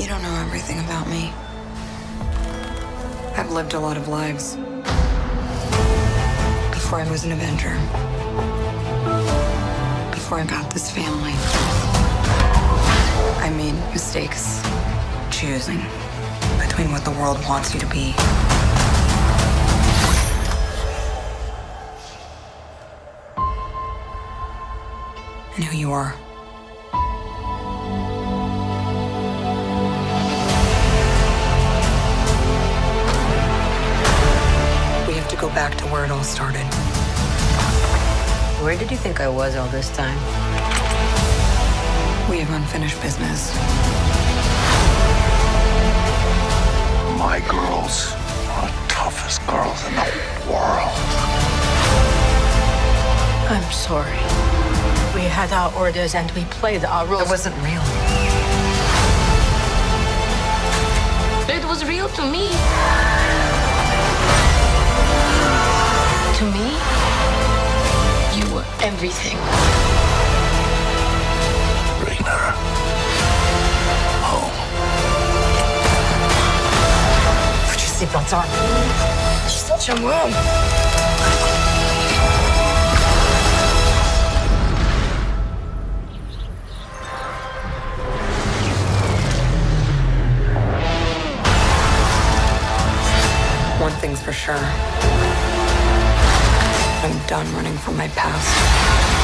You don't know everything about me. I've lived a lot of lives. Before I was an Avenger. Before I got this family. I made mistakes choosing between what the world wants you to be and who you are. Go back to where it all started. Where did you think I was all this time? We have unfinished business. My girls are the toughest girls in the world. I'm sorry. We had our orders and we played our roles. It wasn't real. It was real to me. Everything. Bring her home. Put your seatbelts on. She's such a mom. One thing's for sure. I'm done running from my past.